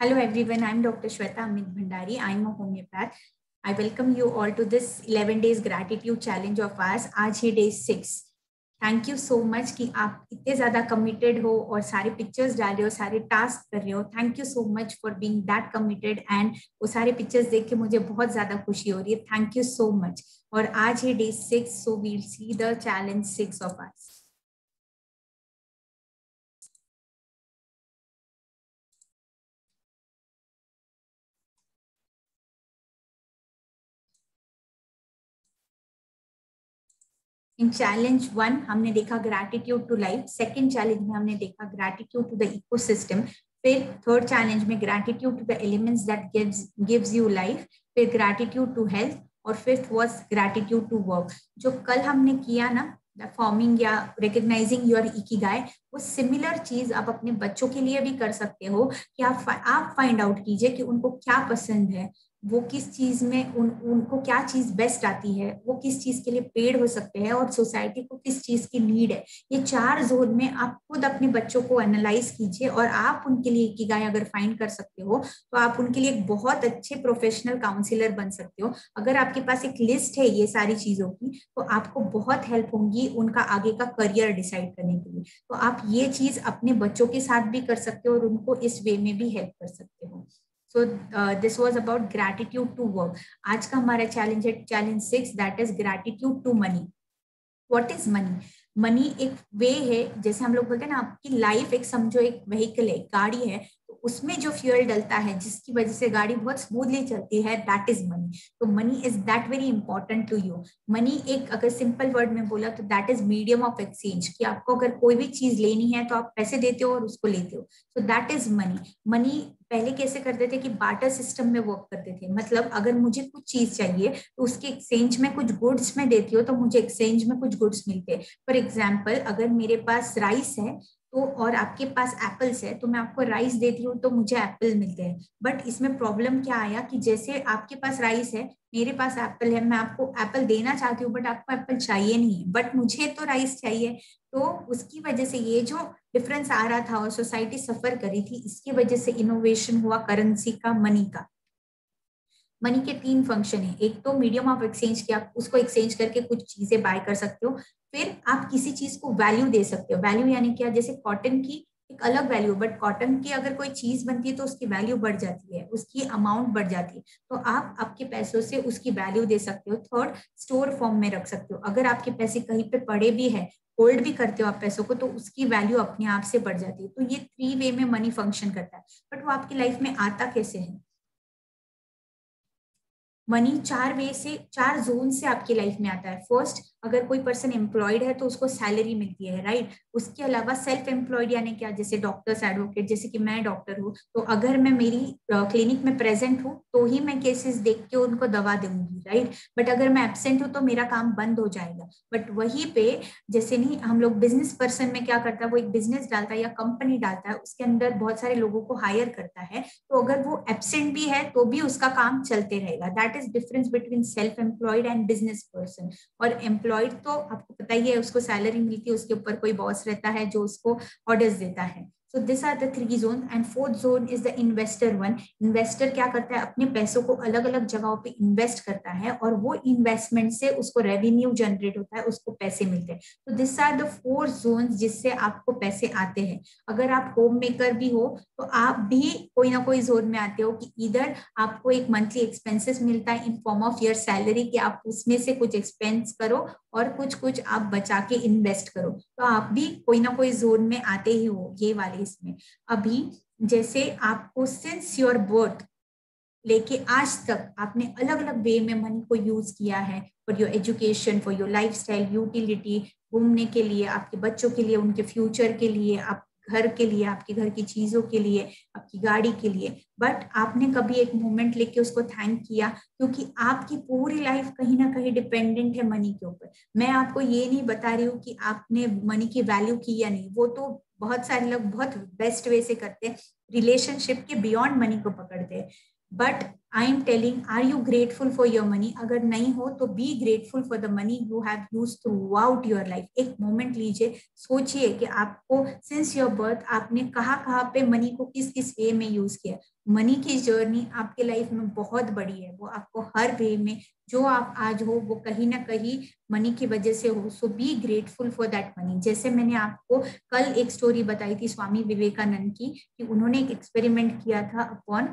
Hello everyone, I'm Dr. Shweta Amit Bhandari. I'm a homeopath. I welcome you all to this 11 days gratitude challenge of ours. आज है day six. Thank you so much कि आप इतने ज़्यादा committed हो और सारे pictures डाल रहे हो सारे टास्क कर रहे हो thank you so much for being that committed and वो सारे पिक्चर्स देख के मुझे बहुत ज़्यादा खुशी हो रही है थैंक यू सो मच और आज है day six so we'll see the challenge six of us in challenge one हमने देखा gratitude to life second challenge में हमने देखा ग्रैटिट्यूड टू द इकोसिस्टम फिर थर्ड चैलेंज में gratitude to the elements that gives gives you life फिर gratitude to health और fifth was gratitude to work जो कल हमने किया ना फॉर्मिंग या रिकग्नाइजिंग योर इकिगाई वो सिमिलर चीज़ आप अपने बच्चों के लिए भी कर सकते हो कि आप आप फाइंड आउट कीजिए कि उनको क्या पसंद है। वो किस चीज़ में उन, उनको क्या चीज़ बेस्ट आती है, वो किस चीज़ के लिए पेड़ हो सकते हैं और सोसाइटी को किस चीज़ की नीड है। ये चार जोन में आप खुद अपने बच्चों को एनालाइज कीजिए और आप उनके लिए की गाय अगर फाइंड कर सकते हो तो आप उनके लिए एक बहुत अच्छे प्रोफेशनल काउंसिलर बन सकते हो। अगर आपके पास एक लिस्ट है ये सारी चीज़ों की तो आपको बहुत हेल्प होंगी उनका आगे का करियर डिसाइड करने के लिए। तो आप ये चीज़ अपने बच्चों के साथ भी कर सकते हो और उनको इस वे में भी हेल्प कर सकते हो। So this was about gratitude to work आज का हमारा चैलेंज है challenge six that is gratitude to money what is money money एक वे है, जैसे हम लोग बोलते हैं ना, आपकी लाइफ एक, समझो एक व्हीकल है, गाड़ी है उसमें जो फ्यूल डलता है, जिसकी वजह से गाड़ी बहुत स्मूथली चलती है दैट इज़ मनी तो money is that very important to you money एक अगर सिंपल वर्ड में बोला तो that is medium of exchange कि आपको अगर कोई भी चीज़ लेनी है तो आप पैसे देते हो और उसको लेते हो। So that is money money पहले कैसे करते थे कि बाटर सिस्टम में वर्क करते थे। मतलब अगर मुझे कुछ चीज़ चाहिए तो उसके एक्सचेंज में कुछ गुड्स में देती हो तो मुझे एक्सचेंज में कुछ गुड्स मिलते। हैं फॉर एग्ज़ाम्पल अगर मेरे पास राइस है तो और आपके पास एप्पल्स है तो मैं आपको राइस देती हूँ तो मुझे एप्पल मिलते हैं। बट इसमें प्रॉब्लम क्या आया कि जैसे आपके पास राइस है, मेरे पास एप्पल है, मैं आपको एप्पल देना चाहती हूँ बट आपको एप्पल चाहिए नहीं बट मुझे तो राइस चाहिए तो उसकी वजह से ये जो डिफरेंस आ रहा था और सोसाइटी सफ़र करी थी, इसकी वजह से इनोवेशन हुआ करेंसी का मनी का। मनी के तीन फ़ंक्शन है। एक तो मीडियम ऑफ़ एक्सचेंज की आप उसको एक्सचेंज करके कुछ चीज़ें बाय कर सकते हो। फिर आप किसी चीज़ को वैल्यू दे सकते हो। वैल्यू यानी क्या? जैसे कॉटन की एक अलग वैल्यू बट कॉटन की अगर कोई चीज़ बनती है तो उसकी वैल्यू बढ़ जाती है, उसकी अमाउंट बढ़ जाती है। तो आप आपके पैसों से उसकी वैल्यू दे सकते हो। थर्ड स्टोर फॉर्म में रख सकते हो। अगर आपके पैसे कहीं पे पड़े भी है होल्ड भी करते हो आप पैसों को तो उसकी वैल्यू अपने आप से बढ़ जाती है। तो ये थ्री वे में मनी फ़ंक्शन करता है। बट वो आपकी लाइफ में आता कैसे है? मनी चार वे से चार जोन से आपकी लाइफ में आता है। फ़र्स्ट अगर कोई पर्सन एम्प्लॉयड है तो उसको सैलरी मिलती है राइट उसके अलावा सेल्फ एम्प्लॉयड यानी क्या? जैसे डॉक्टर्स एडवोकेट जैसे कि मैं डॉक्टर हूँ तो अगर मैं मेरी क्लिनिक में प्रेजेंट हूँ तो ही मैं केसेस देख के उनको दवा दूँगी राइट बट अगर मैं एबसेंट हूँ तो मेरा काम बंद हो जाएगा। बट वही पे जैसे नहीं, हम लोग बिज़नेस पर्सन में क्या करता है, वो एक बिज़नेस डालता है या कंपनी डालता है, उसके अंदर बहुत सारे लोगों को हायर करता है तो अगर वो एबसेंट भी है तो भी उसका काम चलते रहेगा। That is difference between self employed and business person और एम्प्लॉयड तो आपको पता ही है, उसको सैलरी मिलती है, उसके ऊपर कोई बॉस रहता है जो उसको ऑर्डर्स देता है। So this are the three zone and fourth zone is the investor one investor क्या करता है? अपने पैसों को अलग अलग जगहों पे इन्वेस्ट करता है और वो इन्वेस्टमेंट से उसको रेवेन्यू जनरेट होता है, उसको पैसे मिलते हैं। तो this are the four zone जिससे आपको पैसे आते हैं। अगर आप होम मेकर भी हो तो आप भी कोई ना कोई जोन में आते हो कि इधर आपको एक मंथली एक्सपेंसेस मिलता है in form of your salary कि आप उसमें से कुछ एक्सपेंस करो और कुछ कुछ आप बचा के इन्वेस्ट करो। तो आप भी कोई ना कोई जोन में आते ही हो, ये वाले इसमें। अभी जैसे आपको सिंस योर बर्थ लेके आज तक आपने अलग अलग वे में मनी को यूज़ किया है for your education for your lifestyle utility घूमने के लिए, आपके बच्चों के लिए, उनके फ्यूचर के लिए, आप घर के लिए, आपके घर की चीज़ों के लिए, आपकी गाड़ी के लिए। बट आपने कभी एक मोमेंट लेके उसको थैंक किया? क्योंकि आपकी पूरी लाइफ कहीं ना कहीं डिपेंडेंट है मनी के ऊपर। मैं आपको ये नहीं बता रही हूँ कि आपने मनी की वैल्यू की या नहीं। वो तो बहुत सारे लोग बहुत बेस्ट वे से करते हैं। रिलेशनशिप के बियॉन्ड मनी को पकड़ते हैं। But I am telling are you grateful for your money अगर नहीं हो तो be grateful for the money you have use throughout your life एक मोमेंट लीजिए, सोचिए कि आपको सिंस योर बर्थ आपने कहाँ कहाँ पे मनी को किस किस वे में यूज़ किया मनी की जर्नी आपके लाइफ में बहुत बड़ी है। वो आपको हर वे में, जो आप आज हो, वो कहीं ना कहीं मनी की वजह से हो। So be grateful for that money जैसे मैंने आपको कल एक स्टोरी बताई थी स्वामी विवेकानंद की, कि उन्होंने एक एक्सपेरिमेंट किया था अपॉन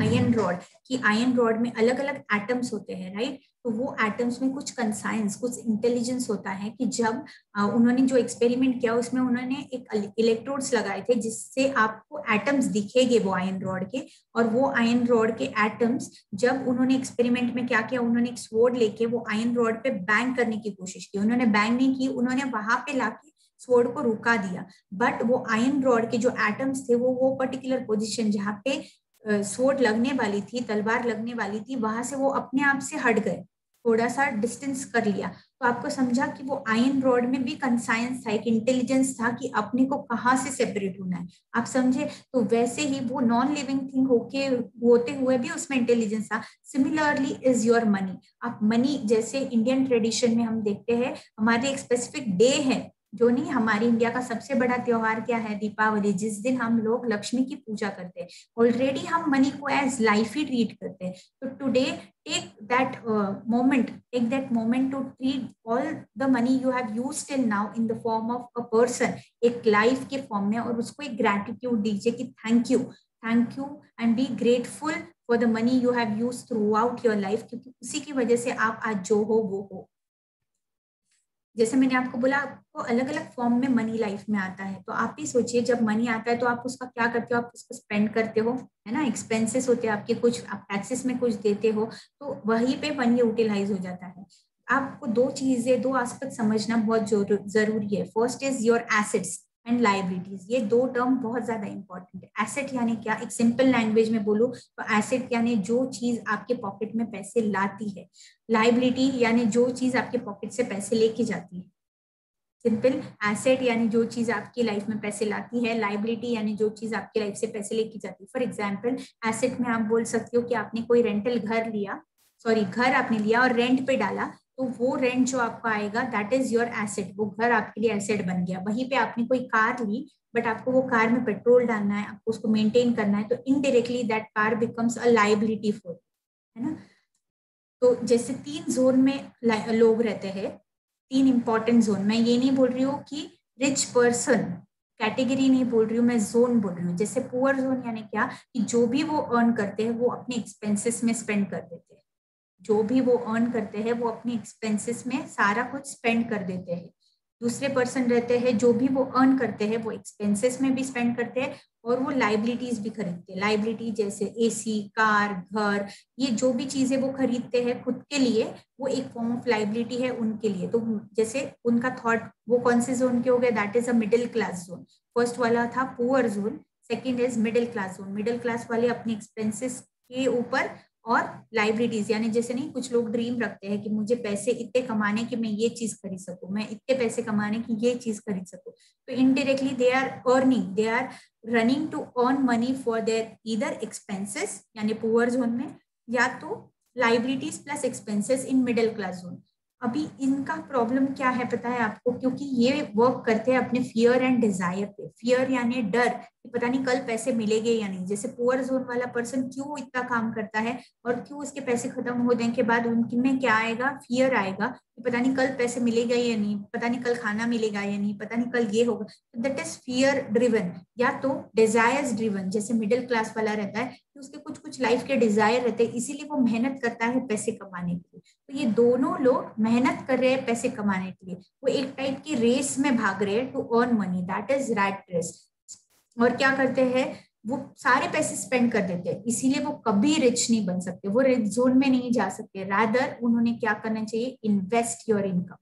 आयन रॉड कि आयन रॉड में अलग अलग एटम्स होते हैं राइट तो वो एटम्स में कुछ कंसाइंस कुछ इंटेलिजेंस होता है कि जब उन्होंने जो एक्सपेरिमेंट किया, उसमें उन्होंने एक इलेक्ट्रोड्स लगाए थे, जिससे आपको एटम्स दिखेगे वो आयन रॉड के, और वो आयन रॉड के एटम्स जब उन्होंने एक्सपेरिमेंट में क्या किया, उन्होंने एक स्वोर्ड लेके वो आयन रॉड पे बैंग करने की कोशिश की। उन्होंने बैंग नहीं की, उन्होंने वहाँ पे लाके स्वोर्ड को रुका दिया। बट वो आयन रॉड के जो एटम्स थे, वो वो पर्टिकुलर पोजिशन जहाँ पे सोट लगने वाली थी, तलवार लगने वाली थी, वहाँ से वो अपने आप से हट गए थोड़ा सा डिस्टेंस कर लिया। तो आपको समझा कि वो आयन रॉड में भी कंसाइंस था, एक इंटेलिजेंस था कि अपने को कहाँ से सेपरेट होना है। आप समझे? तो वैसे ही वो नॉन लिविंग थिंग होके, होते हुए भी उसमें इंटेलिजेंस था। सिमिलरली इज़ योर मनी आप मनी जैसे इंडियन ट्रेडिशन में हम देखते हैं, हमारे एक स्पेसिफिक डे है जो नहीं, हमारी इंडिया का सबसे बड़ा त्योहार क्या है? दीपावली, जिस दिन हम लोग लक्ष्मी की पूजा करते हैं। ऑलरेडी हम मनी को एज लाइफ ही ट्रीट करते हैं। तो today take that moment take that moment to treat all the money you have use till now in the form of a person एक लाइफ के फॉर्म में, और उसको एक ग्रेटिट्यूड दीजिए कि thank you thank you and be grateful for the money you have use throughout your life क्योंकि उसी की वजह से आप आज जो हो, वो हो। जैसे मैंने आपको बोला, आपको अलग अलग फॉर्म में मनी लाइफ में आता है। तो आप ही सोचिए, जब मनी आता है तो आप उसका क्या करते हो? आप उसको स्पेंड करते हो, है ना? एक्सपेंसेस होते हैं आपके, कुछ आप टैक्सेस में कुछ देते हो तो वहीं पे मनी यूटिलाइज हो जाता है। आपको दो चीज़ें, दो आस्पेक्ट समझना बहुत ज़रूरी है। First is your assets and liabilities ये दो टर्म बहुत ज़्यादा इंपॉर्टेंट है। एसेट यानी क्या? एक सिंपल लैंग्वेज में बोलूँ तो एसेट यानी जो चीज़ आपके पॉकेट में पैसे लाती है। लाइबिलिटी यानी जो चीज़ आपके पॉकेट से पैसे लेके जाती है। सिंपल एसेट यानी जो चीज़ आपकी लाइफ में पैसे लाती है। लाइबिलिटी यानी जो चीज़ आपकी लाइफ से पैसे लेके जाती है। फॉर एग्ज़ाम्पल एसेट में आप बोल सकते हो कि आपने कोई रेंटल घर लिया। सॉरी घर आपने लिया और रेंट पे डाला। तो वो रेंट जो आपको आएगा दैट इज़ योर एसेट वो घर आपके लिए एसेट बन गया। वहीं पे आपने कोई कार ली बट आपको वो कार में पेट्रोल डालना है, आपको उसको मेंटेन करना है तो indirectly that car becomes a liability for है ना? तो जैसे तीन जोन में लोग रहते हैं, तीन इंपॉर्टेंट जोन मैं ये नहीं बोल रही हूँ कि रिच पर्सन कैटेगरी नहीं बोल रही हूँ, मैं जोन बोल रही हूँ। जैसे पुअर जोन यानी क्या कि जो भी वो अर्न करते हैं, वो अपने एक्सपेंसेस में स्पेंड कर देते हैं। जो भी वो अर्न करते हैं, वो अपने एक्सपेंसेस में सारा कुछ स्पेंड कर देते हैं। दूसरे पर्सन रहते हैं, जो भी वो अर्न करते हैं, वो एक्सपेंसेस में भी स्पेंड करते हैं और वो लाइबिलिटीज भी खरीदते हैं। लाइबिलिटी जैसे एसी कार, घर, ये जो भी चीज़ें वो खरीदते हैं खुद के लिए, वो एक फॉर्म ऑफ़ लाइबिलिटी है उनके लिए। तो जैसे उनका थॉट वो कौन से जोन के हो गए? That is a middle class zone first वाला था poor zone second is middle class zone middle class वाले अपने एक्सपेंसेस के ऊपर और लाइब्रेरीज यानी जैसे नहीं, कुछ लोग ड्रीम रखते हैं कि मुझे पैसे इतने कमाने कि मैं ये चीज़ खरीद सकूँ, मैं इतने पैसे कमाने की ये चीज़ खरीद सकूँ। तो indirectly they are earning they are running to earn money for their इधर एक्सपेंसेस यानी पुअर जोन में, या तो liabilities plus expenses in middle class zone अभी इनका प्रॉब्लम क्या है पता है आपको? क्योंकि ये वर्क करते हैं अपने फियर एंड डिज़ायर पे। फियर यानी डर कि पता नहीं कल पैसे मिलेंगे या नहीं। जैसे पुअर जोन वाला पर्सन क्यों इतना काम करता है और क्यों उसके पैसे खत्म हो जाने के बाद उनके में क्या आएगा? फियर आएगा कि पता नहीं कल पैसे मिलेगा या नहीं। पता नहीं कल खाना मिलेगा या नहीं। पता नहीं कल ये होगा। दैट इज़ फियर ड्रिवन या तो डिजायर्स ड्रिवन जैसे मिडिल क्लास वाला रहता है कि उसके कुछ कुछ लाइफ के डिज़ायर रहते हैं, इसीलिए वो मेहनत करता है पैसे कमाने के लिए। तो ये दोनों लोग मेहनत कर रहे हैं पैसे कमाने के लिए। वो एक टाइप की रेस में भाग रहे हैं to earn money that is rat race और क्या करते हैं? वो सारे पैसे स्पेंड कर देते हैं, इसीलिए वो कभी रिच नहीं बन सकते, वो रिच जोन में नहीं जा सकते। रादर उन्होंने क्या करना चाहिए? Invest your income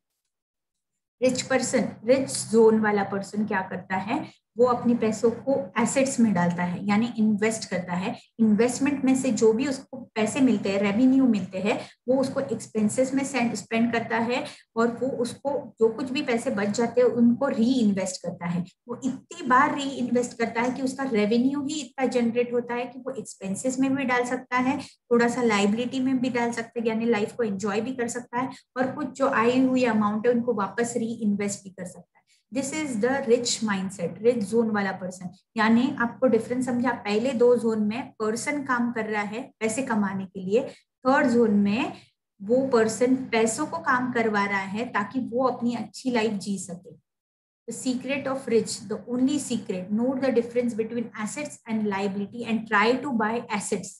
rich person rich zone वाला पर्सन क्या करता है? वो अपने पैसों को एसेट्स में डालता है, यानी इन्वेस्ट करता है। इन्वेस्टमेंट में से जो भी उसको पैसे मिलते हैं रेवेन्यू मिलते हैं, वो उसको एक्सपेंसेस में स्पेंड करता है और वो उसको जो कुछ भी पैसे बच जाते हैं, उनको री इन्वेस्ट करता है। वो इतनी बार री इन्वेस्ट करता है कि उसका रेवेन्यू ही इतना जनरेट होता है कि वो एक्सपेंसेस में भी डाल सकता है थोड़ा सा लाइबिलिटी में भी डाल सकता है, यानी लाइफ को एंजॉय भी कर सकता है और कुछ जो आई हुई अमाउंट है, उनको वापस री इन्वेस्ट भी कर सकता है। This is the rich mindset rich zone वाला पर्सन यानी आपको डिफरेंस समझा, पहले दो जोन में पर्सन काम कर रहा है पैसे कमाने के लिए थर्ड जोन में वो पर्सन पैसों को काम करवा रहा है ताकि वो अपनी अच्छी लाइफ जी सके. The secret of rich, the only secret, note the difference between assets and liability and try to buy assets.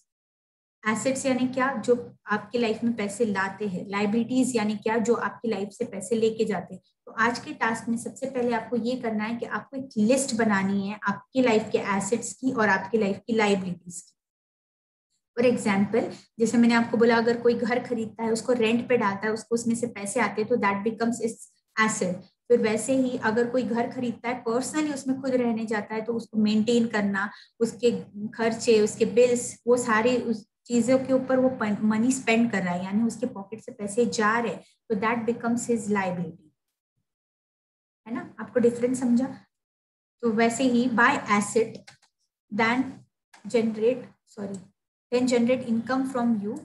Assets यानी क्या? जो आपके लाइफ में पैसे लाते हैं. लाइबिलिटीज यानी क्या? जो आपकी लाइफ से पैसे लेके जाते हैं. तो आज के टास्क में सबसे पहले आपको ये करना है कि आपको एक लिस्ट बनानी है आपकी लाइफ के एसेट्स की और आपकी लाइफ की लाइबिलिटीज की। फॉर एग्ज़ाम्पल जैसे मैंने आपको बोला, अगर कोई घर खरीदता है, उसको रेंट पे डालता है, उसको उसमें से पैसे आते हैं तो दैट बिकम्स इस एसेट फिर वैसे ही अगर कोई घर खरीदता है पर्सनली उसमें खुद रहने जाता है तो उसको मेंटेन करना, उसके खर्चे, उसके बिल्स वो सारे उस चीज़ों के ऊपर वो मनी स्पेंड कर रहा है, यानी उसके पॉकेट से पैसे जा रहे तो दैट बिकम्स हिज लाइबिलिटी है ना? आपको डिफरेंस समझा? तो वैसे ही buy asset then generate sorry then generate income from you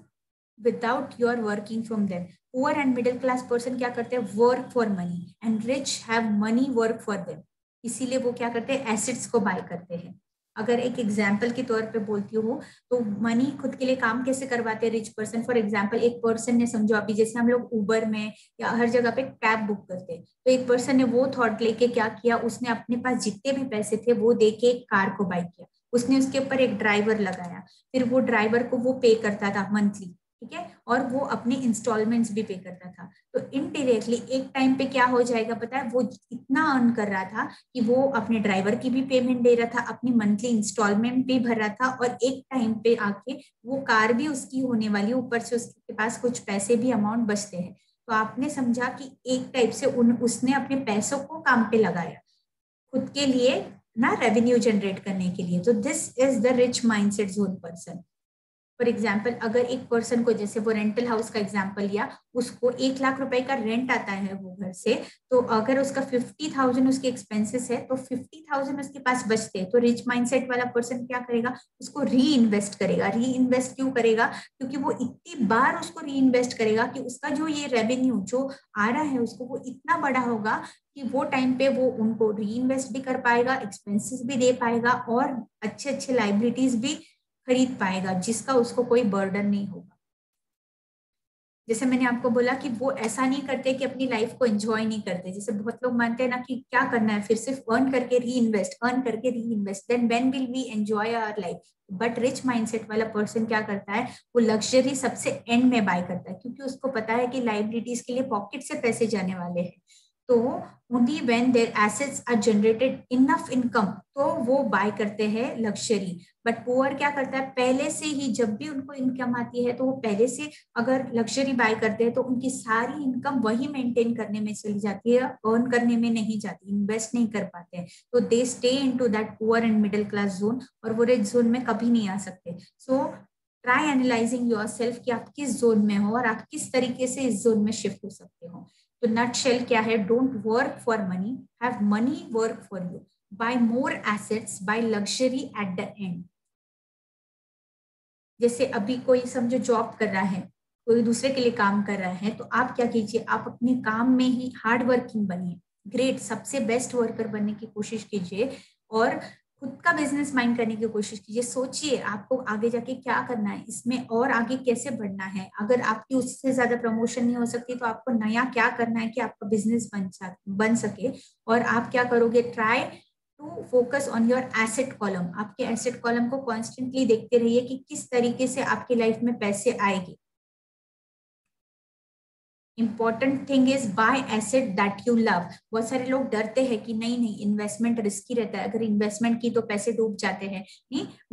without your working from them poor and middle class person क्या करते हैं? Work for money and rich have money work for them इसीलिए वो क्या करते हैं? एसेट्स को bye करते हैं। अगर एक एग्ज़ाम्पल के तौर पे बोलती हूँ तो मनी खुद के लिए काम कैसे करवाते हैं रिच पर्सन फॉर एग्ज़ाम्पल एक पर्सन ने समझो अभी जैसे हम लोग उबर में या हर जगह पे कैब बुक करते हैं तो एक पर्सन ने वो थॉट लेके क्या किया? उसने अपने पास जितने भी पैसे थे, वो दे के एक कार को बाई किया। उसने उसके ऊपर एक ड्राइवर लगाया। फिर वो ड्राइवर को वो पे करता था मंथली ठीक है? और वो अपने इंस्टॉलमेंट्स भी पे करता था। तो इनडायरेक्टली एक टाइम पे क्या हो जाएगा पता है? वो इतना अर्न कर रहा था कि वो अपने ड्राइवर की भी पेमेंट दे रहा था, अपनी मंथली इंस्टॉलमेंट भी भर रहा था और एक टाइम पे आके वो कार भी उसकी होने वाली ऊपर से उसके पास कुछ पैसे भी अमाउंट बचते हैं। तो आपने समझा कि एक टाइप से उन, उसने अपने पैसों को काम पे लगाया। खुद के लिए ना रेवेन्यू जनरेट करने के लिए। तो this is the rich mindset zone person for example अगर एक पर्सन को जैसे वो रेंटल हाउस का एग्ज़ाम्पल लिया, उसको एक लाख रुपए का रेंट आता है वो घर से तो अगर उसका फिफ्टी थाउज़ेंड उसके एक्सपेंसेस है तो फिफ्टी थाउज़ेंड उसके पास बचते हैं। तो रिच माइंडसेट वाला पर्सन क्या करेगा? उसको री इन्वेस्ट करेगा। री इन्वेस्ट क्यों करेगा? क्योंकि वो इतनी बार उसको री इन्वेस्ट करेगा कि उसका जो ये रेवेन्यू जो आ रहा है, उसको वो इतना बड़ा होगा कि वो टाइम पे वो उनको री इन्वेस्ट भी कर पाएगा एक्सपेंसेस भी दे पाएगा और अच्छे अच्छे लाइबिलिटीज भी खरीद पाएगा, जिसका उसको कोई बर्डन नहीं होगा। जैसे मैंने आपको बोला कि वो ऐसा नहीं करते कि अपनी लाइफ को एंजॉय नहीं करते। जैसे बहुत लोग मानते हैं ना कि क्या करना है, फिर सिर्फ़ अर्न करके री इन्वेस्ट अर्न करके reinvest then when will we enjoy our life but rich mindset वाला पर्सन क्या करता है? वो लग्जरी सबसे एंड में बाय करता है, क्योंकि उसको पता है कि लाइबिलिटीज के लिए पॉकेट से पैसे जाने वाले हैं। तो only when their assets are generated enough income तो वो बाय करते हैं लग्जरी बट पुअर क्या करता है? पहले से ही जब भी उनको इनकम आती है तो वो पहले से अगर लग्जरी बाय करते हैं तो उनकी सारी इनकम वही मेंटेन करने में चली जाती है अर्न करने में नहीं जाती इन्वेस्ट नहीं कर पाते हैं। तो they stay in to that poor and middle class zone और वो रिच जोन में कभी नहीं आ सकते। So try analysing yourself कि आप किस जोन में हो और आप किस तरीके से इस जोन में शिफ्ट हो सकते हो। तो नट शेल क्या है? Don't work for money have money work for you buy more assets buy luxury at the end जैसे अभी कोई समझो जॉब कर रहा है, कोई दूसरे के लिए काम कर रहा है तो आप क्या कीजिए? आप अपने काम में ही हार्ड वर्किंग बनिए. ग्रेट सबसे बेस्ट वर्कर बनने की कोशिश कीजिए और खुद का बिज़नेस माइंड करने की कोशिश कीजिए। सोचिए आपको आगे जाके क्या करना है, इसमें और आगे कैसे बढ़ना है। अगर आपकी उससे ज़्यादा प्रमोशन नहीं हो सकती तो आपको नया क्या करना है कि आपका बिज़नेस बन बन सके। और आप क्या करोगे? Try to focus on your asset column आपके एसेट कॉलम को कॉन्स्टेंटली देखते रहिए कि किस तरीके से आपकी लाइफ में पैसे आएँगे। Important thing is buy asset that you love बहुत सारे लोग डरते हैं कि नहीं नहीं इन्वेस्टमेंट रिस्की रहता है। अगर इन्वेस्टमेंट की तो पैसे डूब जाते हैं।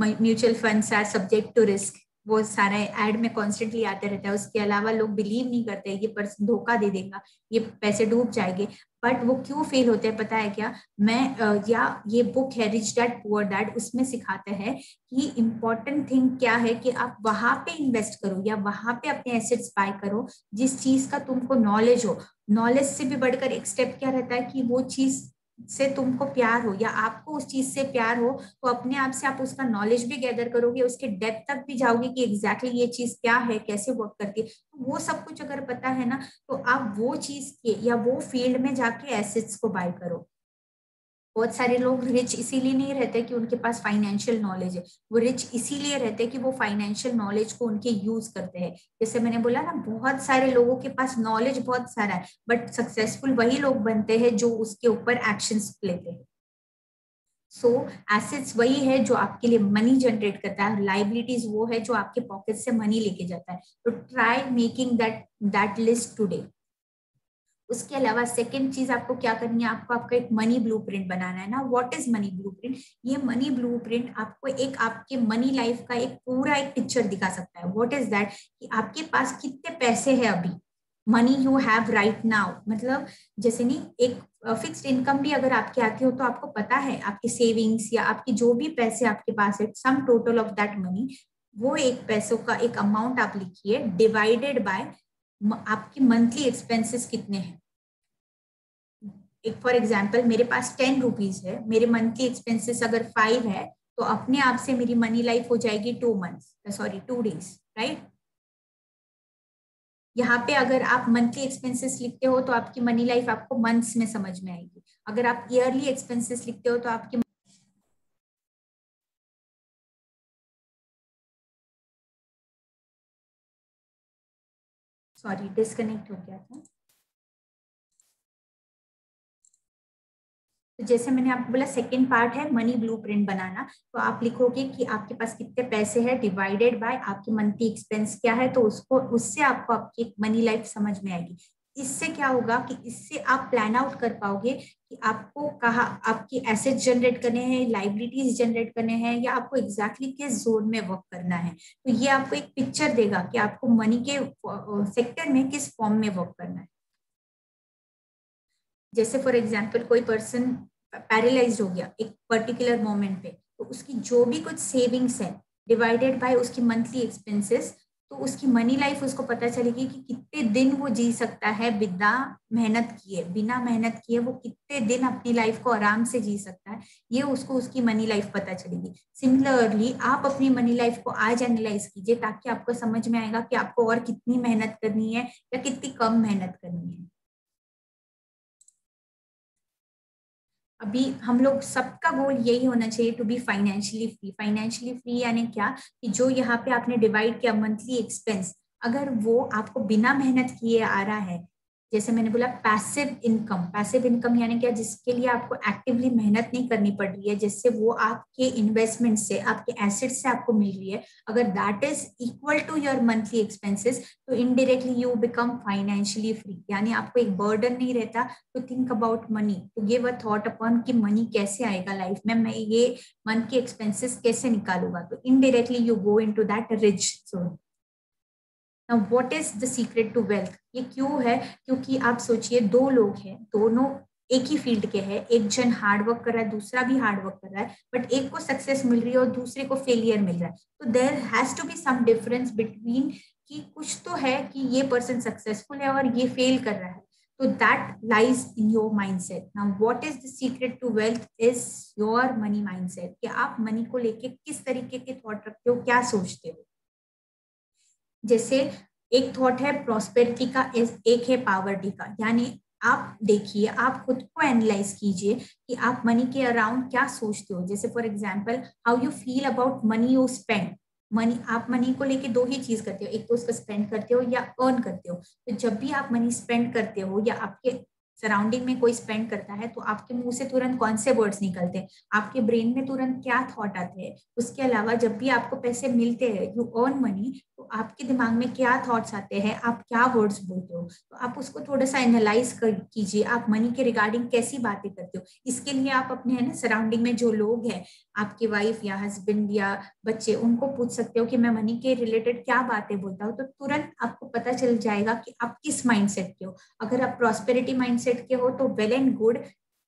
Mutual funds are subject to risk वो सारे एड में कॉन्स्टेंटली आते रहता है। उसके अलावा लोग बिलीव नहीं करते ये पर्सन धोखा दे देगा। ये पैसे डूब जाएँगे। बट वो क्यों फेल होते हैं पता है क्या? मैं या ये बुक है रिच डैड पुअर डैड उसमें सिखाता है कि इम्पोर्टेंट थिंग क्या है कि आप वहाँ पे इन्वेस्ट करो या वहाँ पे अपने एसेट्स बाय करो जिस चीज़ का तुमको नॉलेज हो। नॉलेज से भी बढ़कर एक स्टेप क्या रहता है कि वो चीज़ से तुमको प्यार हो या आपको उस चीज़ से प्यार हो तो अपने आप से आप उसका नॉलेज भी गैदर करोगे, उसके डेप्थ तक भी जाओगे कि एग्जैक्टली exactly ये चीज़ क्या है, कैसे वर्क करती है। तो वो सब कुछ अगर पता है ना तो आप वो चीज़ के या वो फ़ील्ड में जाके एसेट्स को बाय करो। बहुत सारे लोग रिच इसीलिए नहीं रहते कि उनके पास फाइनेंशियल नॉलेज है। वो रिच इसीलिए रहते कि वो फाइनेंशियल नॉलेज को उनके यूज़ करते हैं। जैसे मैंने बोला ना बहुत सारे लोगों के पास नॉलेज बहुत सारा है बट सक्सेसफुल वही लोग बनते हैं जो उसके ऊपर एक्शन लेते हैं। सो so, एसेट्स वही है जो आपके लिए मनी जनरेट करता है लाइबिलिटीज वो है जो आपके पॉकेट से मनी लेके जाता है। तो try making that that list today उसके अलावा सेकेंड चीज़ आपको क्या करनी है? आपको आपका एक मनी ब्लूप्रिंट बनाना है ना? व्हाट इज़ मनी ब्लूप्रिंट ये मनी ब्लूप्रिंट आपको एक आपके मनी लाइफ का एक पूरा एक पिक्चर दिखा सकता है। व्हाट इज़ दैट कि आपके पास कितने पैसे है अभी? Money you have right now मतलब जैसे नहीं, एक फिक्स्ड इनकम भी अगर आपके आती हो तो आपको पता है, आपकी सेविंग्स या आपकी जो भी पैसे आपके पास है sum total of that money वो एक पैसों का एक अमाउंट आप लिखिए डिवाइडेड बाय आपकी मंथली एक्सपेंसेस कितने हैं? एक फॉर एग्ज़ाम्पल मेरे पास टेन रुपीज़ है, मेरे मंथली एक्सपेंसेस अगर फाइव है तो अपने आप से मेरी मनी लाइफ हो जाएगी two months sorry two days right यहाँ पे अगर आप मंथली एक्सपेंसेस लिखते हो तो आपकी मनी लाइफ आपको मंथ्स में समझ में आएगी। अगर आप ईयरली एक्सपेंसेस लिखते हो तो आपकी सॉरी डिस्कनेक्ट हो गया था। तो जैसे मैंने आपको बोला सेकेंड पार्ट है मनी ब्लूप्रिंट बनाना। तो आप लिखोगे कि आपके पास कितने पैसे हैं डिवाइडेड बाय आपकी मंथली एक्सपेंस क्या है तो उसको, उससे आपको आपकी मनी लाइफ समझ में आएगी। इससे क्या होगा कि इससे आप प्लान आउट कर पाओगे कि आपको कहा, आपकी एसेट जनरेट करने हैं लाइबिलिटीज जनरेट करने हैं, या आपको एग्जैक्टली exactly किस जोन में वर्क करना है। तो ये आपको एक पिक्चर देगा कि आपको मनी के सेक्टर में किस फॉर्म में वर्क करना है। जैसे फॉर एग्ज़ाम्पल कोई पर्सन पैरालाइज हो गया एक पर्टिकुलर मोमेंट पे तो उसकी जो भी कुछ सेविंग्स है डिवाइडेड बाय उसकी मंथली एक्सपेंसेस तो उसकी मनी लाइफ उसको पता चलेगी कि कितने दिन वो जी सकता है बिना मेहनत किए, बिना मेहनत किए वो कितने दिन अपनी लाइफ को आराम से जी सकता है, ये उसको उसकी मनी लाइफ पता चलेगी। सिमिलरली आप अपनी मनी लाइफ को आज एनालाइज कीजिए ताकि आपको समझ में आएगा कि आपको और कितनी मेहनत करनी है या कितनी कम मेहनत करनी है। अभी हम लोग सबका गोल यही होना चाहिए to be financially free financially free यानी क्या? कि जो यहाँ पे आपने डिवाइड किया मंथली एक्सपेंस अगर वो आपको बिना मेहनत किए आ रहा है जैसे मैंने बोला पैसिव इनकम पैसिव इनकम यानी क्या? जिसके लिए आपको एक्टिवली मेहनत नहीं करनी पड़ रही है, जिससे वो आपके इन्वेस्टमेंट से, आपके एसेट से आपको मिल रही है। अगर that is equal to your monthly expenses तो indirectly you become financially free यानी आपको एक बर्डन नहीं रहता to think about money to give a thought upon कि मनी कैसे आएगा लाइफ में, मैं ये मंथ के एक्सपेंसेस कैसे निकालूँगा? तो indirectly you go into that rich zone now what is the secret to wealth ये क्यों है? क्योंकि आप सोचिए, दो लोग हैं, दोनों एक ही फ़ील्ड के हैं, एक जन हार्ड वर्क कर रहा है, दूसरा भी हार्ड वर्क कर रहा है बट एक को सक्सेस मिल रही है और दूसरे को फेलियर मिल रहा है। तो there has to be some difference between कि कुछ तो है कि ये पर्सन सक्सेसफुल है और ये फेल कर रहा है। तो that lies in your mindset now what is the secret to wealth is your money mindset कि आप मनी को लेके किस तरीके के थॉट रखते हो, क्या सोचते हो। जैसे एक थॉट है प्रोस्पेरिटी का, एक है पावर्टी का। यानी आप देखिए, आप खुद को एनालाइज कीजिए कि आप मनी के अराउंड क्या सोचते हो। जैसे for example how you feel about money you spend money आप मनी को लेके दो ही चीज़ करते हो। एक तो उसका स्पेंड करते हो या अर्न करते हो। तो जब भी आप मनी स्पेंड करते हो या आपके सराउंडिंग में कोई स्पेंड करता है तो आपके मुँह से तुरंत कौन से वर्ड्स निकलते हैं? आपके ब्रेन में तुरंत क्या थॉट आते हैं? उसके अलावा जब भी आपको पैसे मिलते हैं यू अर्न मनी तो आपके दिमाग में क्या थॉट्स आते हैं? आप क्या वर्ड्स बोलते हो? तो आप उसको थोड़ा सा एनालाइज कर कीजिए। आप मनी के रिगार्डिंग कैसी बातें करते हो? इसके लिए आप अपने, है ना सराउंडिंग में जो लोग हैं, आपकी वाइफ या हस्बैंड या बच्चे, उनको पूछ सकते हो कि मैं मनी के रिलेटेड क्या बातें बोलता हूँ? तो तुरंत आपको पता चल जाएगा कि आप किस माइंड सेट के हो। अगर आप प्रॉस्पेरिटी माइंड माइंडसेट के हो तो वेल एंड गुड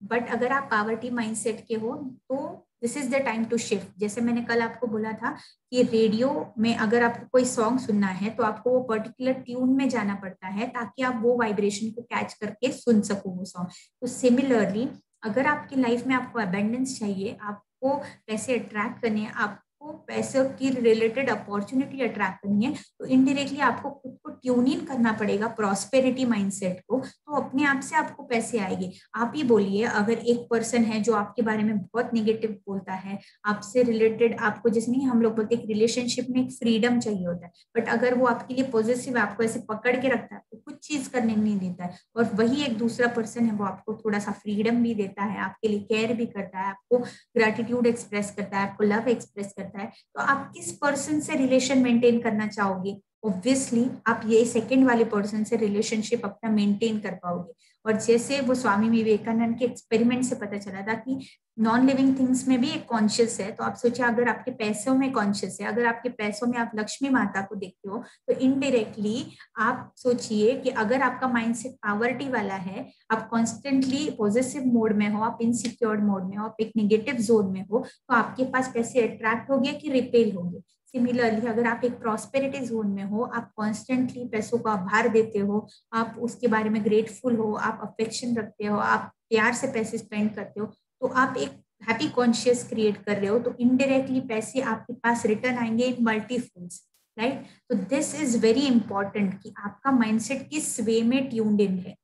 बट अगर आप पावर्टी माइंडसेट के हो तो this is the time to shift जैसे मैंने कल आपको बोला था कि रेडियो में अगर आपको कोई सॉन्ग सुनना है तो आपको वो पर्टिकुलर ट्यून में जाना पड़ता है ताकि आप वो वाइब्रेशन को कैच करके सुन सको वो सॉन्ग तो सिमिलरली अगर आपकी लाइफ में आपको अबेंडेंस चाहिए, आपको पैसे अट्रैक्ट करने आप आपको पैसे की रिलेटेड अपॉर्चुनिटी अट्रैक्ट करनी है तो इनडायरेक्टली आपको खुद को ट्यून इन करना पड़ेगा प्रॉस्पेरिटी माइंडसेट को तो अपने आप से आपको पैसे आएँगे। आप ही बोलिए, अगर एक पर्सन है जो आपके बारे में बहुत निगेटिव बोलता है, आपसे रिलेटेड आपको जैसे नहीं, हम लोग बोलते हैं रिलेशनशिप में एक फ्रीडम चाहिए होता है। बट अगर वो आपके लिए पॉजिटिव आपको ऐसे पकड़ के रखता है आपको कुछ चीज़ करने नहीं देता है। और वही एक दूसरा पर्सन है, वो आपको थोड़ा सा फ्रीडम भी देता है, आपके लिए केयर भी करता है, आपको ग्रेटिट्यूड एक्सप्रेस करता है, आपको लव एक्सप्रेस करता है। तो आप किस पर्सन से रिलेशन मेंटेन करना चाहोगे? ऑब्वियसली आप ये सेकेंड वाले पर्सन से रिलेशनशिप अपना मेंटेन कर पाओगे। और जैसे वो स्वामी विवेकानंद के एक्सपेरिमेंट से पता चला था कि नॉन लिविंग थिंग्स में भी एक कॉन्शियस है तो आप सोचिए, अगर आपके पैसों में कॉन्शियस है, अगर आपके पैसों में आप लक्ष्मी माता को देखते हो तो इनडायरेक्टली आप सोचिए कि अगर आपका माइंडसेट पावर्टी वाला है, आप कॉन्स्टेंटली पॉजिटिव मोड में हो, आप इनसिक्योर मोड में हो, आप एक निगेटिव जोन में हो तो आपके पास पैसे अट्रैक्ट हो गए कि रिपेल होंगे। सिमिलरली अगर आप एक प्रॉस्पेरिटी जोन में हो, आप कॉन्स्टेंटली पैसों का आभार देते हो, आप उसके बारे में ग्रेटफुल हो, आप अफेक्शन रखते हो, आप प्यार से पैसे स्पेंड करते हो तो आप एक हैप्पी कॉन्शियस क्रिएट कर रहे हो तो इनडायरेक्टली पैसे आपके पास रिटर्न आएँगे इन मल्टीफुल्स राइट तो दिस इज़ वेरी इंपॉर्टेंट कि आपका माइंडसेट किस वे में ट्यून्ड इन है।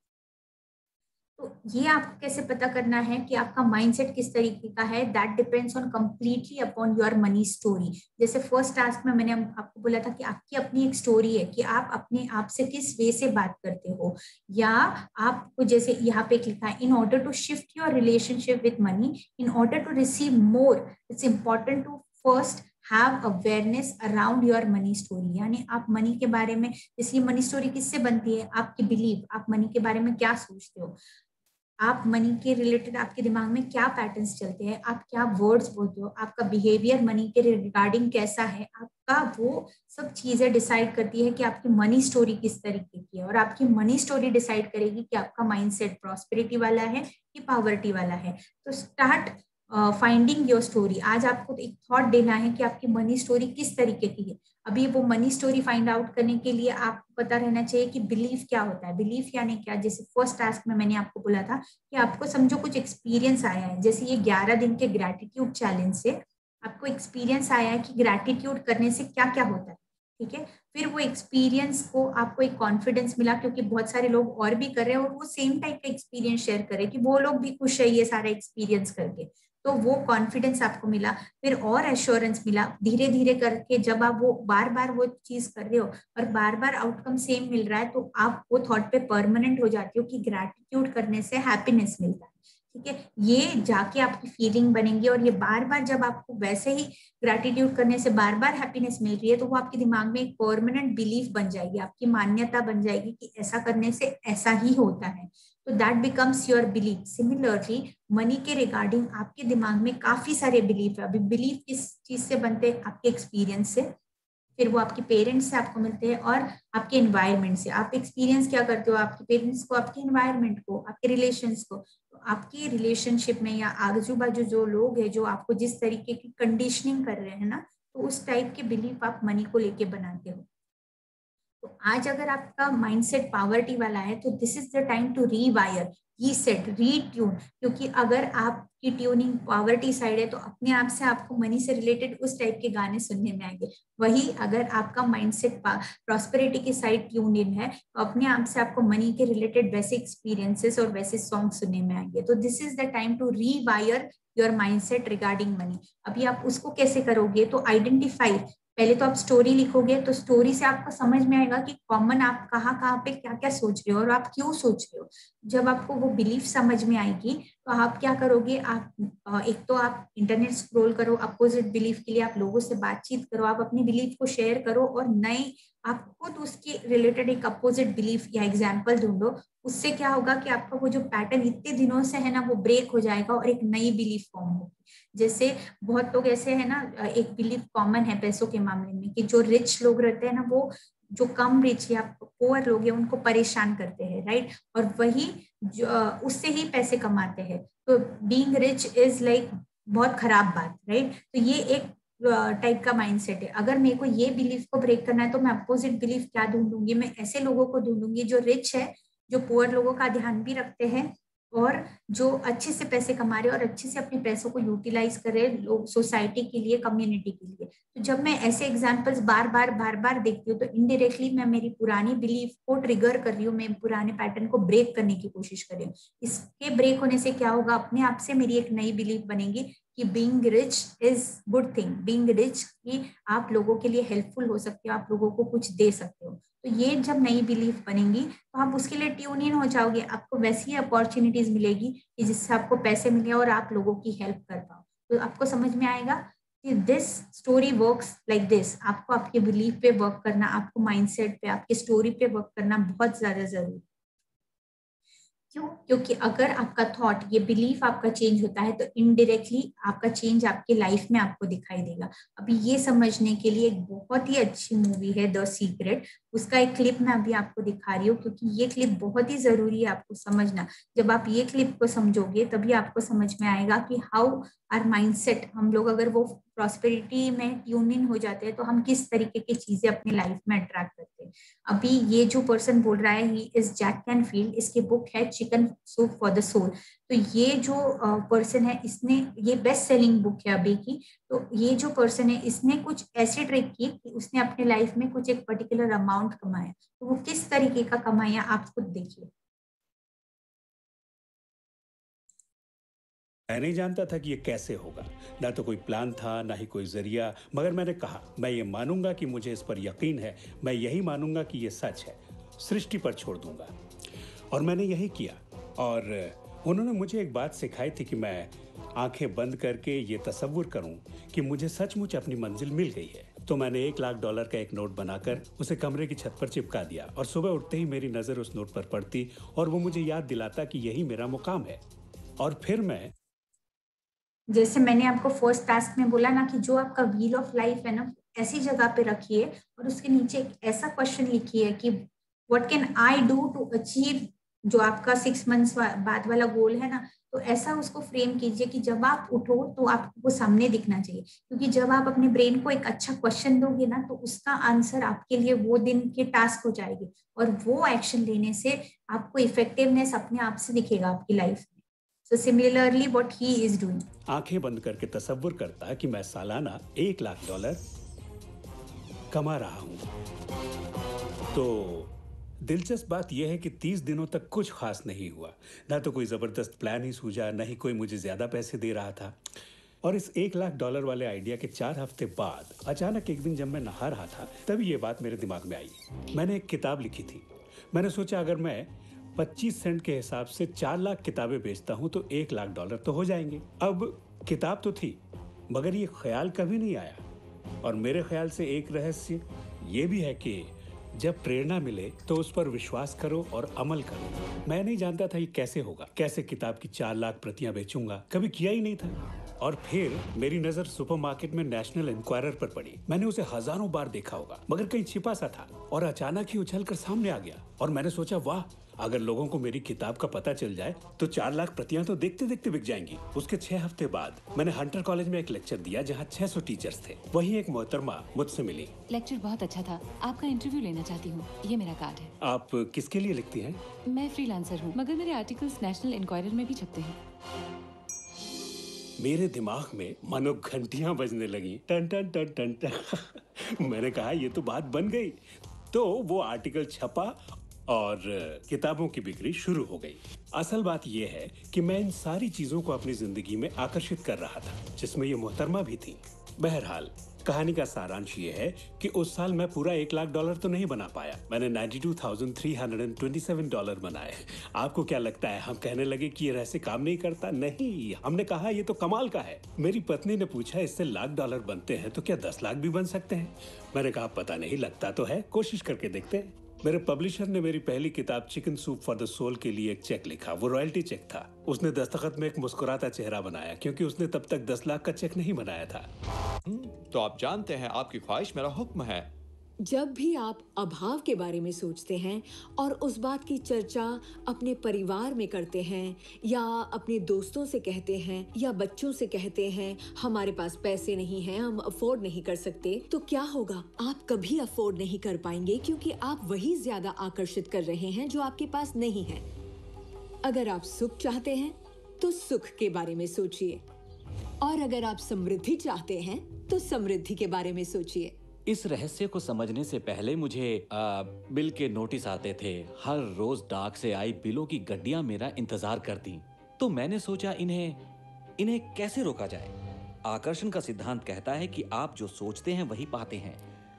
तो ये आपको कैसे पता करना है कि आपका माइंडसेट किस तरीके का है? That depends on completely upon your money story जैसे फ़र्स्ट टास्क में मैंने आपको बोला था कि आपकी अपनी एक स्टोरी है कि आप अपने आप से किस वे से बात करते हो? या आपको जैसे यहाँ पे लिखा है in order to shift your relationship with money in order to receive more it's important to first have awareness around your money story यानी आप मनी के बारे में जैसे मनी स्टोरी किससे बनती है? आपकी बिलीव आप मनी के बारे में क्या सोचते हो? आप मनी के रिलेटेड आपके दिमाग में क्या पैटर्न्स चलते हैं? आप क्या वर्ड्स बोलते हो? आपका बिहेवियर मनी के रिगार्डिंग कैसा है? आपका वो सब चीज़ें डिसाइड करती है कि आपकी मनी स्टोरी किस तरीके की है और आपकी मनी स्टोरी डिसाइड करेगी कि आपका माइंडसेट प्रॉस्पेरिटी वाला है कि पावर्टी वाला है। तो स्टार्ट फाइंडिंग योर स्टोरी आज आपको एक थॉट देना है कि आपकी मनी स्टोरी किस तरीके की है। अभी वो मनी स्टोरी फाइंड आउट करने के लिए आपको पता रहना चाहिए कि बिलीफ क्या होता है। बिलीफ यानी क्या? जैसे फ़र्स्ट टास्क में मैंने आपको बोला था कि आपको समझो कुछ एक्सपीरियंस आया है। जैसे ये ग्यारह दिन के ग्रेटिट्यूड चैलेंज से आपको एक्सपीरियंस आया है कि ग्रेटिट्यूड करने से क्या क्या होता है। ठीक है? फिर वो एक्सपीरियंस को आपको एक कॉन्फिडेंस मिला क्योंकि बहुत सारे लोग और भी कर रहे हैं और वो सेम टाइप का एक्सपीरियंस शेयर करें कि वो लोग भी खुश है ये सारा एक्सपीरियंस करके। तो वो कॉन्फिडेंस आपको मिला, फिर और एश्योरेंस मिला धीरे धीरे करके जब आप वो बार बार वो चीज़ कर रहे हो और बार बार आउटकम सेम मिल रहा है तो आप वो थॉट पे परमानेंट हो जाते हो कि ग्रेटिट्यूड करने से हैप्पीनेस मिलता है। ठीक है? ये जाके आपकी फीलिंग बनेंगी और ये बार बार जब आपको वैसे ही ग्रेटिट्यूड करने से बार बार हैप्पीनेस मिल रही है तो वो आपके दिमाग में एक परमानेंट बिलीफ बन जाएगी, आपकी मान्यता बन जाएगी कि ऐसा करने से ऐसा ही होता है। तो that becomes your belief similarly money के रिगार्डिंग आपके दिमाग में काफ़ी सारे बिलीफ है। अभी बिलीफ किस चीज़ से बनते हैं? आपके एक्सपीरियंस से। फिर वो आपके पेरेंट्स से आपको मिलते हैं और आपके एनवायरमेंट से। आप एक्सपीरियंस क्या करते हो? आपके पेरेंट्स को, आपके एनवायरमेंट को, आपके रिलेशन को। तो आपके रिलेशनशिप में या आजू बाजू जो लोग हैं, जो आपको जिस तरीके की कंडीशनिंग कर रहे हैं ना तो उस टाइप के बिलीफ आप मनी को लेके बनाते हो। तो आज अगर आपका माइंडसेट पावर्टी वाला है तो this is the time to rewire reset retune क्योंकि अगर आपकी ट्यूनिंग पावर्टी साइड है तो अपने आप से आपको मनी से रिलेटेड उस टाइप के गाने सुनने में आएँगे। वही अगर आपका माइंडसेट प्रॉस्पेरिटी की साइड ट्यून इन है तो अपने आप से आपको मनी के रिलेटेड वैसे एक्सपीरियंसेस और वैसे सॉन्ग सुनने में आएँगे। तो this is the time to rewire your mindset regarding money अभी आप उसको कैसे करोगे? तो आइडेंटिफाई पहले तो आप स्टोरी लिखोगे तो स्टोरी से आपको समझ में आएगा कि कॉमन आप कहाँ कहाँ पे क्या क्या सोच रहे हो और आप क्यों सोच रहे हो। जब आपको वो बिलीफ समझ में आएगी तो आप क्या करोगे? आप एक तो आप इंटरनेट स्क्रॉल करो अपोजिट बिलीफ के लिए आप लोगों से बातचीत करो, आप अपनी बिलीफ को शेयर करो और नए आप खुद उसके रिलेटेड एक अपोजिट बिलीफ या एग्ज़ाम्पल ढूंढो। उससे क्या होगा कि आपका वो जो पैटर्न इतने दिनों से है ना, वो ब्रेक हो जाएगा और एक नई बिलीफ फॉर्म होगी। जैसे बहुत लोग ऐसे है ना एक बिलीफ कॉमन है पैसों के मामले में कि जो रिच लोग रहते हैं ना, वो जो कम रिच या पुअर लोग हैं, उनको परेशान करते हैं राइट और वही जो उससे ही पैसे कमाते हैं। तो बीइंग रिच इज़ लाइक बहुत खराब बात राइट तो ये एक टाइप का माइंडसेट है। अगर मेरे को ये बिलीफ को ब्रेक करना है तो मैं अपोजिट बिलीफ क्या ढूंढूँगी? मैं ऐसे लोगों को ढूंढूँगी जो रिच है, जो पुअर लोगों का ध्यान भी रखते हैं और जो अच्छे से पैसे कमा रहे और अच्छे से अपने पैसों को यूटिलाइज करे लोग सोसाइटी के लिए कम्युनिटी के लिए। तो जब मैं ऐसे एग्जाम्पल्स बार बार बार बार देखती हूँ तो इनडायरेक्टली मैं मेरी पुरानी बिलीफ को ट्रिगर कर रही हूँ, मैं पुराने पैटर्न को ब्रेक करने की कोशिश कर रही हूँ। इसके ब्रेक होने से क्या होगा? अपने आप से मेरी एक नई बिलीफ बनेगी कि being rich is good thing being rich कि आप लोगों के लिए हेल्पफुल हो सकते हो, आप लोगों को कुछ दे सकते हो। तो ये जब नई बिलीफ बनेंगी तो आप उसके लिए ट्यून इन हो जाओगे। आपको वैसी अपॉर्चुनिटीज़ मिलेगी कि जिससे आपको पैसे मिले और आप लोगों की हेल्प कर पाओ। तो आपको समझ में आएगा कि this story works like this आपको आपके बिलीफ पे वर्क करना, आपको माइंडसेट पे, आपकी स्टोरी पे वर्क करना बहुत ज़्यादा ज़रूरी क्यों? क्योंकि अगर आपका थॉट ये बिलीफ आपका चेंज होता है तो इनडायरेक्टली आपका चेंज आपके लाइफ में आपको दिखाई देगा। अभी ये समझने के लिए एक बहुत ही अच्छी मूवी है द सीक्रेट उसका एक क्लिप मैं अभी आपको दिखा रही हूँ, क्योंकि ये क्लिप बहुत ही ज़रूरी है आपको समझना। जब आप ये क्लिप को समझोगे, तभी आपको समझ में आएगा कि हाउ आर माइंडसेट हम लोग अगर वो प्रॉस्पेरिटी में ट्यून इन हो जाते हैं तो हम किस तरीके की चीज़ें अपनी लाइफ में अट्रैक्ट अभी ये जो पर्सन बोल रहा है he is Jack Canfield इसके बुक है chicken soup for the soul तो ये जो पर्सन है, इसने, ये बेस्ट सेलिंग बुक है अभी की। तो ये जो पर्सन है, इसने कुछ ऐसे ट्रिक की कि उसने अपने लाइफ में कुछ एक पर्टिकुलर अमाउंट कमाया। तो वो किस तरीके का कमाया, आप खुद देखिए। मैं नहीं जानता था कि ये कैसे होगा। ना तो कोई प्लान था, ना ही कोई ज़रिया। मगर मैंने कहा, मैं ये मानूँगा कि मुझे इस पर यकीन है। मैं यही मानूँगा कि ये सच है। सृष्टि पर छोड़ दूँगा। और मैंने यही किया। और उन्होंने मुझे एक बात सिखाई थी कि मैं आँखें बंद करके ये तस्वुर करूँ कि मुझे सचमुच अपनी मंजिल मिल गई है। तो मैंने एक लाख डॉलर का एक नोट बनाकर उसे कमरे की छत पर चिपका दिया और सुबह उठते ही मेरी नज़र उस नोट पर पड़ती और वो मुझे याद दिलाता कि यही मेरा मुकाम है। और फिर मैं जैसे मैंने आपको फ़र्स्ट टास्क में बोला ना कि जो आपका व्हील ऑफ़ लाइफ है ना, ऐसी जगह पे रखिए और उसके नीचे एक ऐसा क्वेश्चन लिखिए कि what can I do to achieve जो आपका सिक्स मंथ्स बाद वाला गोल है ना तो ऐसा उसको फ्रेम कीजिए कि जब आप उठो तो आपको सामने दिखना चाहिए। क्योंकि जब आप अपने ब्रेन को एक अच्छा क्वेश्चन दोगे ना तो उसका आंसर आपके लिए वो दिन के टास्क हो जाएगी और वो एक्शन लेने से आपको इफेक्टिवनेस अपने आप से दिखेगा आपकी life so similarly what he is doing आँखें बंद करके तस्वुर करता है कि मैं सालाना एक लाख डॉलर कमा रहा हूँ। तो दिलचस्प बात यह है कि तीस दिनों तक कुछ खास नहीं हुआ। ना तो कोई ज़बरदस्त प्लान ही सूझा, न ही कोई मुझे ज़्यादा पैसे दे रहा था। और इस एक लाख डॉलर वाले आइडिया के चार हफ़्ते बाद, अचानक एक दिन जब मैं नहा रहा था तभी ये बात मेरे दिमाग में आई। मैंने एक किताब लिखी थी। मैंने सोचा, अगर मैं 25 सेंट के हिसाब से चार लाख किताबें बेचता हूँ तो एक लाख डॉलर तो हो जाएँगे। अब किताब तो थी, मगर ये ख्याल कभी नहीं आया। और मेरे ख्याल से एक रहस्य ये भी है कि जब प्रेरणा मिले तो उस पर विश्वास करो और अमल करो। मैं नहीं जानता था ये कैसे होगा, कैसे किताब की चार लाख प्रतियाँ बेचूँगा। कभी किया ही नहीं था। और फिर मेरी नज़र सुपरमार्केट में नेशनल इंक्वायरर पर पड़ी। मैंने उसे हज़ारों बार देखा होगा मगर कहीं छिपा सा था और अचानक ही उछल कर सामने आ गया और मैंने सोचा वाह अगर लोगों को मेरी किताब का पता चल जाए तो चार लाख प्रतियाँ तो देखते देखते बिक जाएँगी। उसके छह हफ़्ते बाद मैंने हंटर कॉलेज में एक लेक्चर दिया जहाँ 600 टीचर्स थे। वही एक मोहतरमा मुझसे मिली। लेक्चर बहुत अच्छा था। आपका इंटरव्यू लेना चाहती हूँ। ये मेरा कार्ड है। आप किसके लिए लिखती हैं? मैं फ्रीलांसर हूँ मगर मेरे आर्टिकल्स नेशनल इंक्वायरर में भी छपते हैं। मेरे दिमाग में मानो घंटियाँ बजने लगी। टन टन टन टन टन। मैंने कहा, ये तो बात बन गई। तो वो आर्टिकल छपा और किताबों की बिक्री शुरू हो गई। असल बात यह है कि मैं इन सारी चीज़ों को अपनी ज़िंदगी में आकर्षित कर रहा था, जिसमें ये मोहतरमा भी थी। बहरहाल कहानी का सारांश ये है कि उस साल मैं पूरा एक लाख डॉलर तो नहीं बना पाया। मैंने 92,327 डॉलर बनाए आपको क्या लगता है हम कहने लगे कि ये रहस्य काम नहीं करता? नहीं हमने कहा ये तो कमाल का है। मेरी पत्नी ने पूछा इससे लाख डॉलर बनते हैं तो क्या दस लाख भी बन सकते हैं? मैंने कहा पता नहीं लगता तो है कोशिश करके देखते हैं। मेरे पब्लिशर ने मेरी पहली किताब chicken soup for the soul के लिए एक चेक लिखा। वो रॉयल्टी चेक था। उसने दस्तखत में एक मुस्कुराता चेहरा बनाया क्योंकि उसने तब तक दस लाख का चेक नहीं बनाया था। हम्म, तो आप जानते हैं आपकी ख्वाहिश मेरा हुक्म है। जब भी आप अभाव के बारे में सोचते हैं और उस बात की चर्चा अपने परिवार में करते हैं या अपने दोस्तों से कहते हैं या बच्चों से कहते हैं, हमारे पास पैसे नहीं हैं, हम अफोर्ड नहीं कर सकते तो क्या होगा? आप कभी अफोर्ड नहीं कर पाएँगे क्योंकि आप वही ज़्यादा आकर्षित कर रहे हैं जो आपके पास नहीं है। अगर आप सुख चाहते हैं तो सुख के बारे में सोचिए। और अगर आप समृद्धि चाहते हैं तो समृद्धि के बारे में सोचिए। इस रहस्य को समझने से पहले मुझे आ, बिल के नोटिस आते थे। हर रोज डाक से आई बिलों की गड्डियाँ मेरा इंतज़ार करती। तो मैंने सोचा इन्हें इन्हें कैसे रोका जाए? आकर्षण का सिद्धांत कहता है कि आप जो सोचते हैं वही पाते हैं।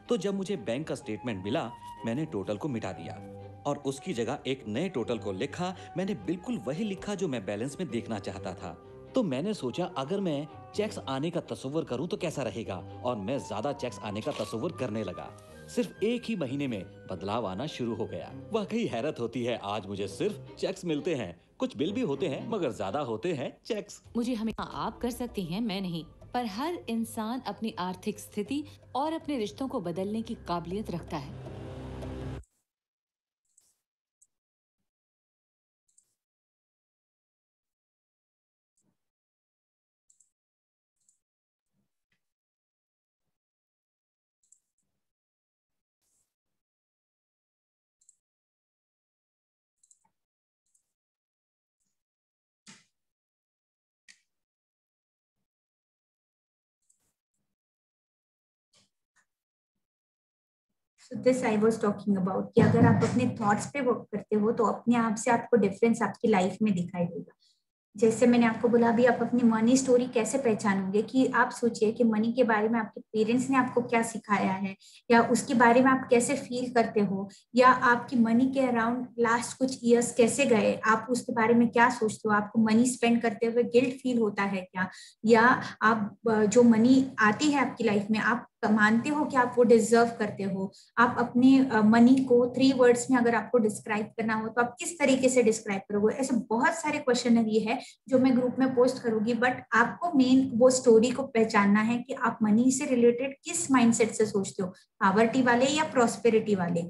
तो जब मुझे बैंक का स्टेटमेंट मिला मैंने टोटल को मिटा दिया। और उसकी जगह एक नए टोटल को लिखा मैंने बिल्कुल वही लिखा जो मैं बैलेंस में देखना चाहता था। तो मैंने सोचा अगर मैं चेक्स आने का तस्वर करूँ तो कैसा रहेगा? और मैं ज़्यादा चेक्स आने का तस्वर करने लगा। सिर्फ़ एक ही महीने में बदलाव आना शुरू हो गया। वाकई हैरत होती है, आज मुझे सिर्फ़ चेक्स मिलते हैं। कुछ बिल भी होते हैं, मगर ज़्यादा होते हैं चेक्स मुझे हमेशा आप कर सकती हैं, मैं नहीं। पर हर इंसान अपनी आर्थिक स्थिति और अपने रिश्तों को बदलने की काबिलियत रखता है। So this I was talking about कि अगर आप अपने थॉट्स पे वर्क करते हो तो अपने आप से आपको डिफरेंस आपकी लाइफ में दिखाई देगा। जैसे मैंने आपको बोला, अभी आप अपनी मनी स्टोरी कैसे पहचानोगे? कि आप सोचिए कि मनी के बारे में आपके पेरेंट्स ने आपको क्या सिखाया है, या उसके बारे में आप कैसे फील करते हो, या आपकी मनी के अराउंड लास्ट कुछ इयर्स कैसे गए? आप उसके बारे में क्या सोचते हो? आपको मनी स्पेंड करते हुए गिल्ट फील होता है क्या? या आप, जो मनी आती है आपकी लाइफ में, आप मानते हो कि आप वो डिजर्व करते हो? आप अपने मनी को थ्री वर्ड्स में अगर आपको डिस्क्राइब करना हो तो आप किस तरीके से डिस्क्राइब करोगे? ऐसे बहुत सारे क्वेश्चन ये है, जो मैं ग्रुप में पोस्ट करूँगी बट आपको मेन वो स्टोरी को पहचानना है कि आप मनी से रिलेटेड किस माइंडसेट से सोचते हो? पावर्टी वाले या प्रोस्पेरिटी वाले?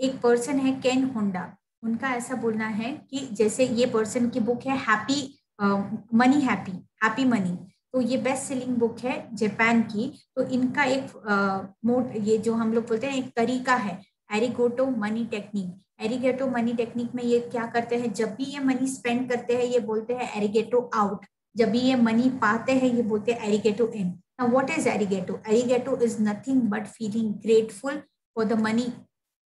एक पर्सन है केन होंडा उनका ऐसा बोलना है कि जैसे ये पर्सन की बुक है happy money happy happy money तो ये बेस्ट सेलिंग बुक है जापान की। तो इनका एक मोड ये जो हम लोग बोलते हैं, एक तरीका है एरिगोटो मनी टेक्निक एरिगेटो मनी टेक्निक में ये क्या करते हैं? जब भी ये मनी स्पेंड करते हैं, ये बोलते हैं एरिगेटो आउट जब भी ये मनी पाते हैं, ये बोलते हैं एरिगेटो in now, what is arigato? Arigato is nothing but feeling grateful for the money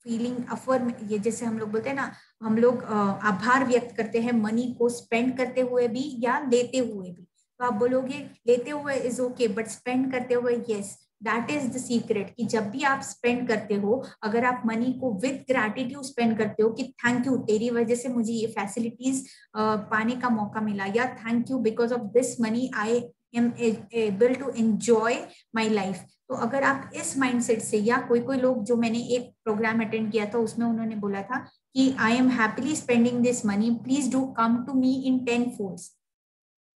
feeling offer ये जैसे हम लोग बोलते हैं ना, हम लोग आभार व्यक्त करते हैं मनी को स्पेंड करते हुए भी या लेते हुए भी। तो आप बोलोगे, लेते हुए इज़ ओके बट स्पेंड करते हुए yes that is the secret कि जब भी आप स्पेंड करते हो, अगर आप मनी को विद ग्रेटिट्यूड स्पेंड करते हो कि थैंक यू तेरी वजह से मुझे ये फैसिलिटीज़ पाने का मौका मिला या thank you because of this money I am able to enjoy my life तो अगर आप इस माइंडसेट से या कोई कोई लोग जो मैंने एक प्रोग्राम अटेंड किया था, उसमें उन्होंने बोला था कि I am happily spending this money please do come to me in ten folds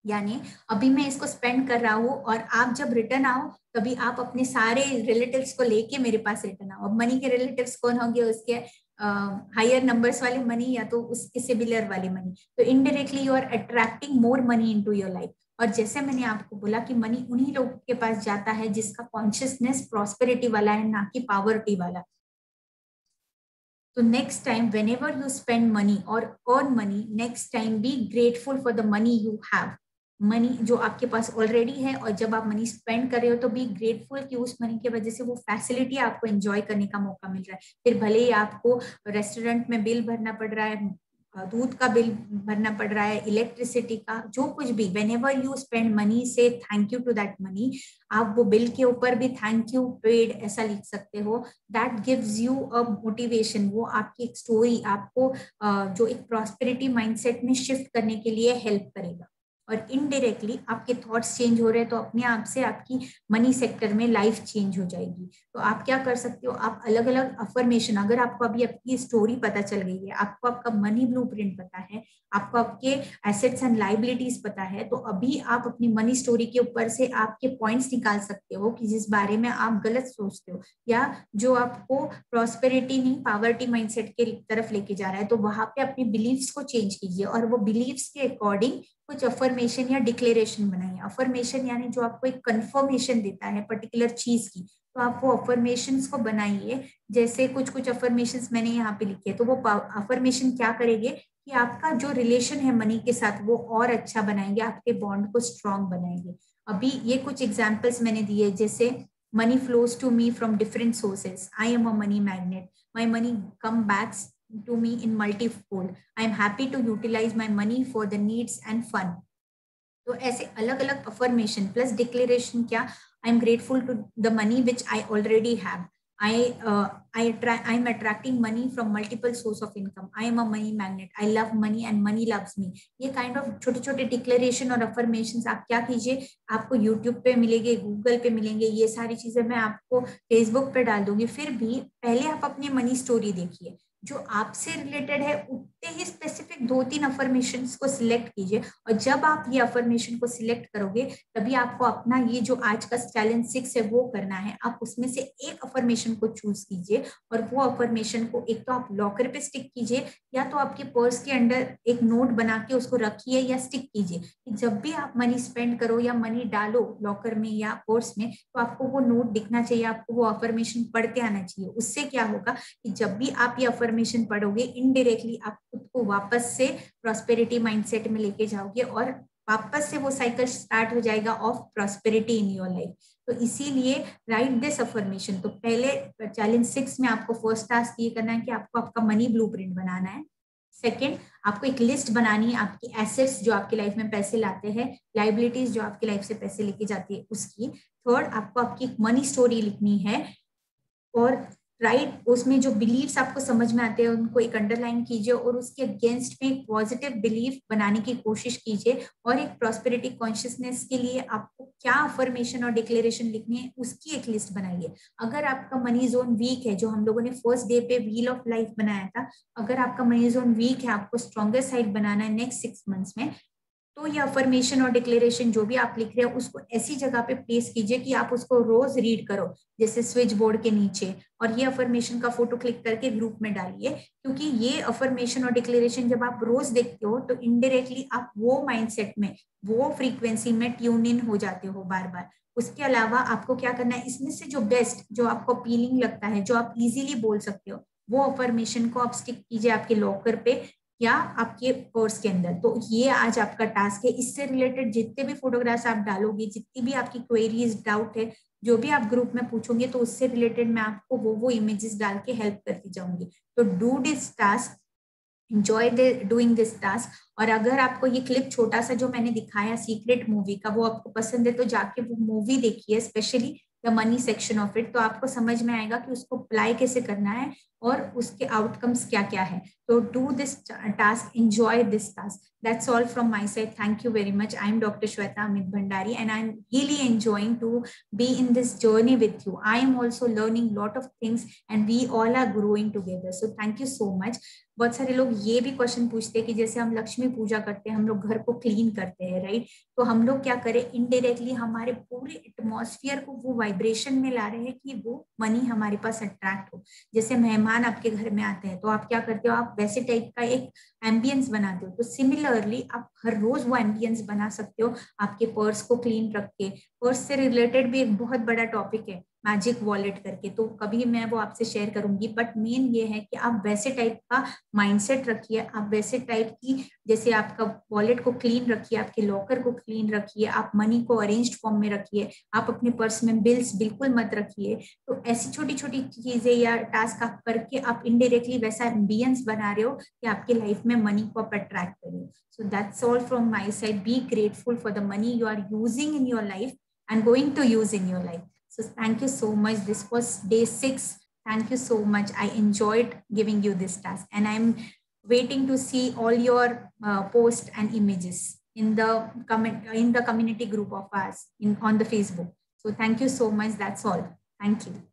यानी अभी मैं इसको स्पेंड कर रहा हूँ और आप जब रिटर्न आओ, तभी आप अपने सारे रिलेटिव्स को लेके मेरे पास रिटर्न आओ। अब मनी के रिलेटिव्स कौन होंगे उसके हायर नंबर्स वाले मनी या तो उसके सिमिलर वाले मनी तो indirectly you are attracting more money in your life और जैसे मैंने आपको बोला कि मनी उन्हीं लोगों के पास जाता है जिसका कॉन्शियसनेस प्रॉस्पेरिटी वाला है, ना कि पावर्टी वाला। तो next time whenever you spend money और earn money next time be grateful for the money you have money जो आपके पास ऑलरेडी है और जब आप मनी स्पेंड कर रहे हो तो बी ग्रेटफुल कि उस मनी की वजह से वो फैसिलिटी आपको एंजॉय करने का मौका मिल रहा है। फिर भले ही आपको रेस्टोरेंट में बिल भरना पड़ रहा है दूध का बिल भरना पड़ रहा है इलेक्ट्रिसिटी का, जो कुछ भी whenever you spend money से thank you to that money आप वो बिल के ऊपर भी थैंक यू पेड ऐसा लिख सकते हो। That gives you a motivation वो आपकी एक स्टोरी आपको जो एक प्रॉस्पेरिटी माइंडसेट में शिफ्ट करने के लिए हेल्प करेगा। और इनडायरेक्टली आपके थॉट्स चेंज हो रहे हैं तो अपने आप से आपकी मनी सेक्टर में लाइफ चेंज हो जाएगी। तो आप क्या कर सकते हो? आप अलग अलग अफर्मेशन अगर आपको अभी आपकी स्टोरी पता चल गई है, आपको आपका मनी ब्लू पता है, आपको आपके एसेट्स एंड लाइबिलिटीज पता है तो अभी आप अपनी मनी स्टोरी के ऊपर से आपके पॉइंट्स निकाल सकते हो कि जिस बारे में आप गलत सोचते हो, या जो आपको प्रॉस्पेरिटी नहीं पावर्टी माइंडसेट के तरफ़ लेके जा रहा है तो वहाँ पे अपनी बिलीव्स को चेंज कीजिए और वो बिलीव्स के अकॉर्डिंग कुछ अफर्मेशन या डिक्लेरेशन बनाइए अफर्मेशन यानी जो आपको एक कंफर्मेशन देता है पर्टिकुलर चीज़ की तो आप वो अफर्मेशन को बनाइए। जैसे कुछ कुछ अफर्मेशन मैंने यहाँ पे लिखे तो वो अफर्मेशन क्या करेंगे कि आपका जो रिलेशन है मनी के साथ, वो और अच्छा बनाएँगे, आपके बॉन्ड को स्ट्रॉन्ग बनाएँगे। अभी ये कुछ एग्जाम्पल्स मैंने दिए, जैसे money flows to me from different sources I am a money magnet my money come backs to me in multifold. I am happy to utilize my money for the needs and fun. तो ऐसे अलग अलग affirmation plus declaration क्या I am grateful to the money which I already have I uh, I attract I'm attracting money from multiple source of income. I am a money magnet. I love money and money loves me. ये kind of छोटे छोटे declaration और affirmation आप क्या कीजिए आपको YouTube पे मिलेंगे गूगल पे मिलेंगे ये सारी चीज़ें मैं आपको फेसबुक पे डाल दूँगी फिर भी पहले आप अपनी मनी स्टोरी देखिए जो आपसे रिलेटेड है उतने ही स्पेसिफिक दो तीन अफर्मेशन को सिलेक्ट कीजिए और जब आप ये अफर्मेशन को सिलेक्ट करोगे, तभी आपको अपना ये जो आज का चैलेंज सिक्स है, वो करना है। आप उसमें से एक अफर्मेशन को चूज़ कीजिए और वो अफर्मेशन को एक तो आप लॉकर पे स्टिक कीजिए या तो आपके पर्स के अंडर एक नोट बना के उसको रखिए या स्टिक कीजिए कि जब भी आप मनी स्पेंड करो या मनी डालो लॉकर में या पर्स में तो आपको वो नोट दिखना चाहिए, आपको वो अफर्मेशन पढ़ते आना चाहिए। उससे क्या होगा कि जब भी आप ये अफर्मेशन पढ़ोगे इनडायरेक्टली आप खुद को वापस से प्रॉस्पेरिटी माइंडसेट में लेके जाओगे और वापस से वो साइकिल स्टार्ट हो जाएगा of prosperity in your life तो इसीलिए राइट दिस अफर्मेशन तो पहले चैलेंज सिक्स में आपको फ़र्स्ट टास्क ये करना है कि आपको आपका मनी ब्लूप्रिंट बनाना है। सेकेंड आपको एक लिस्ट बनानी है आपकी एसेट्स जो आपकी लाइफ में पैसे लाते हैं लाइबिलिटीज जो आपकी लाइफ से पैसे लेके जाती है, उसकी। थर्ड आपको आपकी मनी स्टोरी लिखनी है और राइट right? उसमें जो बिलीव्स आपको समझ में आते हैं, उनको एक अंडरलाइन कीजिए और उसके अगेंस्ट में एक पॉजिटिव बिलीफ बनाने की कोशिश कीजिए और एक प्रॉस्पेरिटी कॉन्शियसनेस के लिए आपको क्या अफर्मेशन और डिक्लेरेशन लिखनी है, उसकी एक लिस्ट बनाइए अगर आपका मनी जोन वीक है, जो हम लोगों ने फ़र्स्ट डे पे व्हील ऑफ़ लाइफ बनाया था, अगर आपका मनी जोन वीक है, आपको स्ट्रॉन्गर साइड बनाना है नेक्स्ट सिक्स मंथ्स में तो ये अफर्मेशन और डिक्लेरेशन जो भी आप लिख रहे हो, उसको ऐसी जगह पे प्लेस कीजिए कि आप उसको रोज रीड करो, जैसे स्विच बोर्ड के नीचे। और ये अफर्मेशन का फ़ोटो क्लिक करके ग्रुप में डालिए, क्योंकि ये अफर्मेशन और डिक्लेरेशन जब आप रोज देखते हो तो इनडायरेक्टली आप वो माइंडसेट में, वो फ्रीक्वेंसी में ट्यून इन हो जाते हो बार बार उसके अलावा आपको क्या करना है, इसमें से जो बेस्ट जो आपको अपीलिंग लगता है, जो आप इजीली बोल सकते हो, वो अफर्मेशन को आप स्टिक कीजिए आपके लॉकर पे या आपके कोर्स के अंदर। तो ये आज आपका टास्क है। इससे रिलेटेड जितने भी फोटोग्राफ्स आप डालोगे, जितनी भी आपकी क्वेरीज डाउट है, जो भी आप ग्रुप में पूछोगे तो उससे रिलेटेड मैं आपको वो वो इमेजेस डाल के हेल्प करती जाऊँगी। तो do this task enjoy doing this task और अगर आपको ये क्लिप छोटा सा जो मैंने दिखाया सीक्रेट मूवी का, वो आपको पसंद है तो जाके वो मूवी देखिए specially the money section of it तो आपको समझ में आएगा कि उसको अप्लाई कैसे करना है। और उसके आउटकम्स क्या क्या है? तो do this task enjoy this task that's all from my side thank you very much I am doctor Shweta Amit Bhandari and I am really enjoying to be in this journey with you I am also learning lot of things and we all are growing together so thank you so much बहुत सारे लोग ये भी question पूछते हैं कि जैसे हम लक्ष्मी पूजा करते हैं, हम लोग घर को क्लीन करते हैं राइट तो हम लोग क्या करें? इनडायरेक्टली हमारे पूरे एटमोसफियर को वो वाइब्रेशन में ला रहे हैं कि वो मनी हमारे पास अट्रैक्ट हो। जैसे मेहमान आपके घर में आते हैं तो आप क्या करते हो? आप वैसे टाइप का एक एम्बियंस बनाते हो। तो सिमिलरली आप हर रोज वो एम्बियंस बना सकते हो, आपके पर्स को क्लीन रख के। पर्स से रिलेटेड भी एक बहुत बड़ा टॉपिक है। मैजिक वॉलेट करके तो कभी मैं वो आपसे शेयर करूँगी। बट मेन ये है कि आप वैसे टाइप का माइंडसेट रखिए। आप वैसे टाइप की, जैसे आपका वॉलेट को क्लीन रखिए, आपके लॉकर को क्लीन रखिए, आप मनी को अरेंज फॉर्म में रखिए, आप अपने पर्स में बिल्स बिल्कुल मत रखिए। तो ऐसी छोटी छोटी चीज़ें या टास्क आप करके आप इनडायरेक्टली वैसा एम्बियंस बना रहे हो कि आपके लाइफ में मनी को आप अट्रैक्ट करिए। So that's all from my side be grateful for the money you are using in your life and going to use in your life So thank you so much. This was day six. Thank you so much. I enjoyed giving you this task and I'm waiting to see all your uh, posts and images. in the comment in the community group of us in on the Facebook. So thank you so much. That's all. Thank you.